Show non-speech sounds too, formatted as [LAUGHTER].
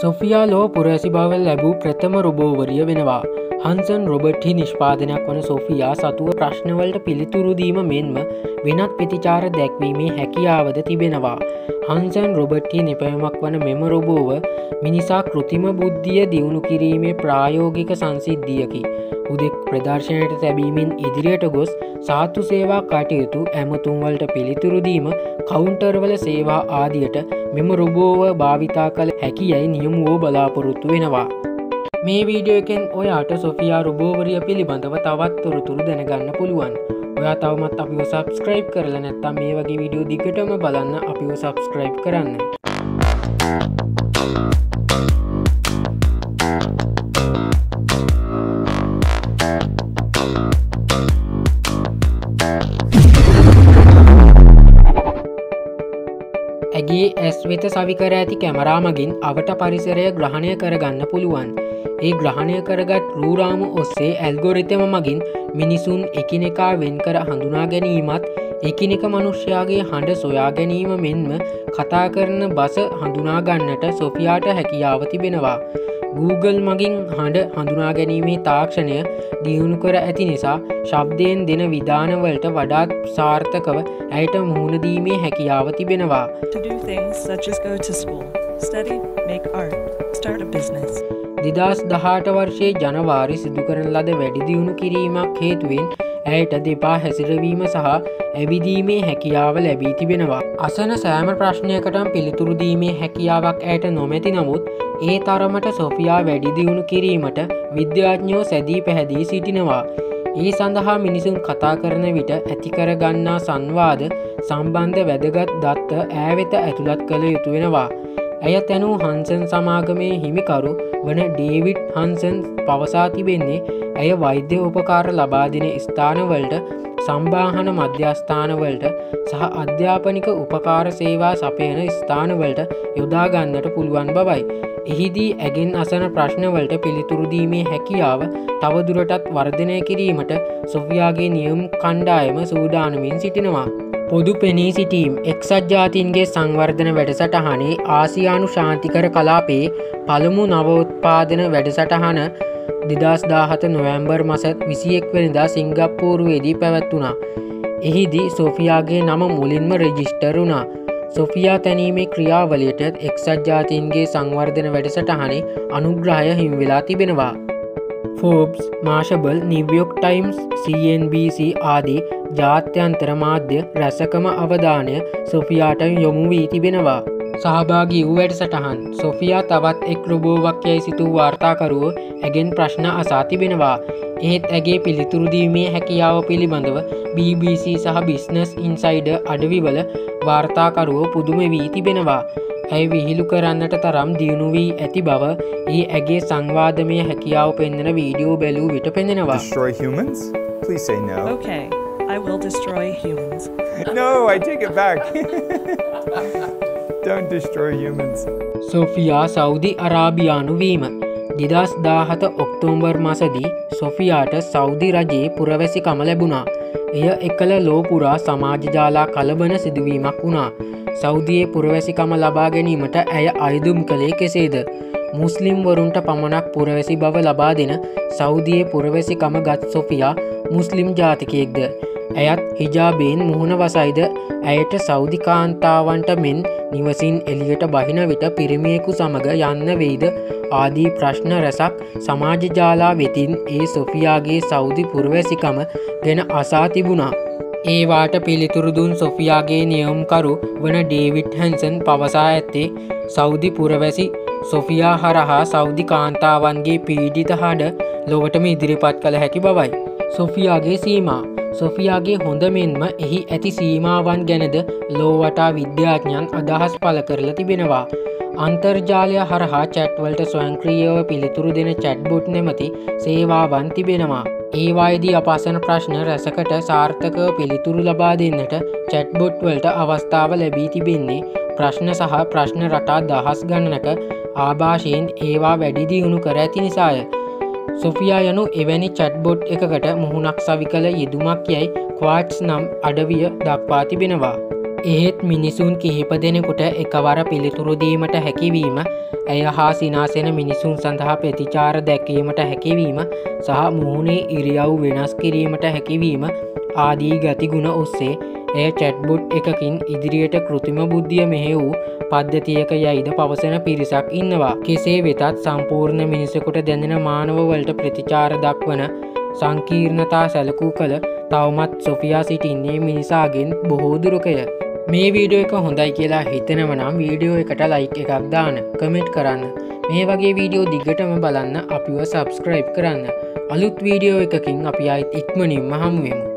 Sophia ලෝ පුරැසි බවල් ලැබූ ප්‍රථම රොබෝවරිය වෙනවා. හන්සන් රොබට්හි නිෂ්පාදනයක් වන සොෆියා සතුව ප්‍රශ්නවලට පිළිතුරුදීම මෙන්ම වෙනත් ප්‍රතිචාර දැක්වීමේ හැකියාවද තිබෙනවා. හන්සන් රොබට්හි නිපැයමක් වන මෙම රොබෝව මිනිසා කෘතිම බුද්ධිය දියුණු කිරීමේ ප්‍රායෝගික සංසිද්ධියකි. උදෙක් ප්‍රදර්ශනයට තැබීමෙන් ඉදිරියට ගොස් සාත්තු සේවා කටයුතු ඇමතුම්වලට පිළිතුරුදීම කවුන්ටර්වල සේවා ආදියට මෙම රුබෝව භාවිතා කළ හැකි යැයි නියමුවෝ බලාපොරොත්තු වෙනවා. මේ වීඩියෝකෙන් ඔයාට සොෆියා රුබෝවරිය පිළිබඳව තවත් තොරතුරු දැනගන්න පුළුවන්. ඔයා තවමත් අපිව සබස්ක්‍රයිබ් කරල නැත්තම් මේ වගේ විඩියෝ දිගටම බලන්න අපිව සබස්ක්‍රයිබ් කරන්න. ඇගේ ඇස් වෙත සවිකර ඇති කැමරාමගින් අවට පරිසරය ග්‍රහණය කරගන්න පුළුවන්. ඒ ග්‍රහණය කරගත් රූරාම ඔස්සේ ඇල්ගොරිතම මගින් මිනිසුන් එකිනෙකා වෙන් කර හඳුනා ගැනීමත් එකිනෙක මනුෂ්‍යයාගේ හඬ සොයා ගැනීම මෙන්ම කතා කරන බස හඳුනාගන්නට සොෆියාට හැකියාව තිබෙනවා. Google මගින් හඬ හඳුනා ගැනීමේ තාක්ෂණය දියුණු කර ඇති නිසා ශබ්දයෙන් දෙන විධානවලට වඩාත් සාර්ථකව ඇයට මුහුණදීමේ හැකියාව තිබෙනවා. දිදස් දහට වර්ෂයේ ජනවාරි සිදුකරන ලද වැඩිදියුණු කිරීමක් හේතුවෙන් ඇයට දෙපා හැසිරවීම සහ ඇවිදීමේ හැකියාව ලැබී තිබෙනවා. අසන සෑම ප්‍රශ්නයකටම් පිළිතුරුදීමේ හැකියාවක් ඇයට නොමැති නමුත් ඒ තරමට සොෆියා වැඩිදියුණු කිරීමට විද්‍යාඥෝ සැදී පැහැදී සිටිනවා. ඒ සඳහා මිනිසුන් කතා කරන විට ඇතිකරගන්නා සංවාද සම්බන්ධ වැදගත් දත්ත ඈවෙත ඇතුළත් කළ යුතු වෙනවා. ඇය තැනූ හන්සන් සමාගමේ හිමිකරු වන ඩේවිඩ් හන්සන් පවසා තිබෙන්නේ ඇය වෛද්‍ය උපකාර ලබාදින ස්ථානවලට සම්බාහන මධ්‍යස්ථානවලට සහ අධ්‍යාපනික උපකාර සේවා සපයන ස්ථානවලට යොදාගන්නට පුළුවන් බවයි. එහිදී ඇගෙන් අසන ප්‍රශ්නවලට පිළිතුරුදීමේ හැකියාව තවදුරටත් වර්ධනය කිරීමට සොෆියාගේ නියම් කණ්ඩායම සූදානමින් සිටිනවා. පොදු පෙනී සිටීම් එක්සත් ජාතින්ගේ සංවර්ධන වැඩසටහනේ ආසියානු ශාන්තිකර කලාපේ පළමු නවෝත්පාදන වැඩසටහන දෙදස් දාහත නොවැම්බර් මසත් විසියෙක් වෙනදා සිංගප්පූරුවේදී පැවැත්වුණා. එහිදී සොෆියාගේ නම මුලින්ම රෙජිස්ටරුණා. සොෆියා තැනීමේ ක්‍රියාවලයටත් එක්සත් ජාතින්ගේ සංවර්ධන වැඩසටහනේ අනුග්‍රහය හිම්වෙලා තිබෙනවා. Forbes Mashable New York Times CNBC ආදී ජාත්‍යන්තර මාධ්‍ය රැසකම අවධානය සොෆියාට යොමු වී තිබෙනවා. සහභාගී වූ වැඩ සටහන් සොෆියා තවත් එක් රොබෝවක් යැයි සිතූ වාර්තාකරුව ඇගෙන් ප්‍රශ්න අසා තිබෙනවා. එහෙත් ඇගේ පිළිතුරුදීමේ හැකියාව පිළිබඳව BBC සහ බිස්නස් ඉන්සයිඩ අඩවිවල වාර්තාකරුව පුදුම වී තිබෙනවා. ඇයි විහිළු කරන්නට තරම් දියුණු වී ඇති බව ඒ ඇගේ සංවාදමය හැකියාව පෙන්න්නන වීඩියෝ බැලූ විට පෙනෙනවා. Please say no. Okay, I will destroy humans. no, I take it back. [LAUGHS] Don't destroy humans. Sophia Saudi අරාබියානු වීම. දෙදස් දාහත ඔක්තෝම්බර් මසදී සොෆියාට සෞදි රජයේ පුරවැසිකම ලැබුණා. එය එකල ලෝපුරා සමාජජාලා කලබන සිදුවීමක් වුණා. සෞදියේ පුරවැසිකම ලබා ගැනීමට ඇය අයිදුම් කළේ කෙසේද. මුස්ලිම්වරුන්ට පමණක් පුරවැසි බව ලබා දෙන සෞදියේ පුරවැසිකම ගත් සොෆියා මුස්ලිම් ජාතිකයෙක්ද. ඇයත් හිජාබේන් මුහුණ වසයිද ඇයට සෞදිකාන්තාවන්ට මෙන් නිවසින් එලියට බහින විට පිරිමියෙකු සමඟ යන්න වෙයිද ආදී ප්‍රශ්න රැසක් සමාජජාලා වෙතින් ඒ සොෆියාගේ සෞදි පුරවැසිකම ගැන අසා තිබුණා. ඒවාට පිළිතුරුදුන් සොෆියාගේ නියම්කරු වන ඩේවිට් හැන්සන් පවසා ඇත්තේ සෞදි පුරවැසි සොෆියා හරහා සෞදි කාන්තාවන්ගේ පීඩිත හඬ ලොවටම ඉදිරිපත් කළ හැකි බවයි. සොෆියාගේ සීමා සොෆියාගේ හොඳ මෙන්ම එහි ඇති සීමාවන් ගැනද ලෝවටා විද්‍යාඥයන් අදහස් පල කරලා තිබෙනවා. අන්තර්ජාලය හරහා චැට්වල්ට ස්වංක්‍රියව පිළිතුරු දෙන චැට්බොට් නැමති සේවාවන් තිබෙනවා. ඒවායිදී අපසන ප්‍රශ්න රැසකට සාර්ථක පිළිතුරු ලබා දෙන්නට චැට්බොට්වලට අවස්ථාව ලැබී තිබෙන්නේ ප්‍රශ්න සහ ප්‍රශ්න රටා දහස් ගණනක ආභාෂයෙන් ඒවා වැඩිදියුණු කර ඇති නිසාය. සොෆියා යනු එවැනි චැට්බොට් එකකට මුහුණක් සවි කළ යෙදුමක් යැයි කවාට්ස් නම් අඩවිය දක්වා තිබෙනවා. එහෙත් මිනිසුන් කිහිප දෙනෙකුට එකවර පිළිතුරුදීමට හැකිවීම ඇය හා සිනාසෙන මිනිසුන් සඳහා ප්‍රතිචාර දැක්වීමට හැකිවීම සහ මුහුණේ ඉරියව් වෙනස් කිරීමට හැකිවීම ආදී ගතිගුණ ඔස්සේ එය චැට්බුට් එකකින් ඉදිරියට කෘතිම බුද්ධිය මෙහෙ වූ පද්ධතියක යයිද පවසන පිරිසක් ඉන්නවා. කෙසේ වෙතත් සම්පූර්ණ මිනිසකුට දැනෙන මානවවලට ප්‍රතිචාර දක්වන සංකීර්ණතා සැලකූ කළ තවමත් සොෆියා සිටින්නේ මිනිසාගෙන් බොහෝදුරකය මේ වීඩියෝ එක හොඳයි කියලා හිතනවනම් වීඩියෝ එකට ලයික් එකක් දාන කමෙන්ට් කරන්න. මේ වගේ වීඩියෝ දිගටම බලන්න අපිව සබස්ක්‍රයිබ් කරන්න. අලුත් වීඩියෝ එකකින් අපි අයිත් ඉක්මනින්ම හමුවමු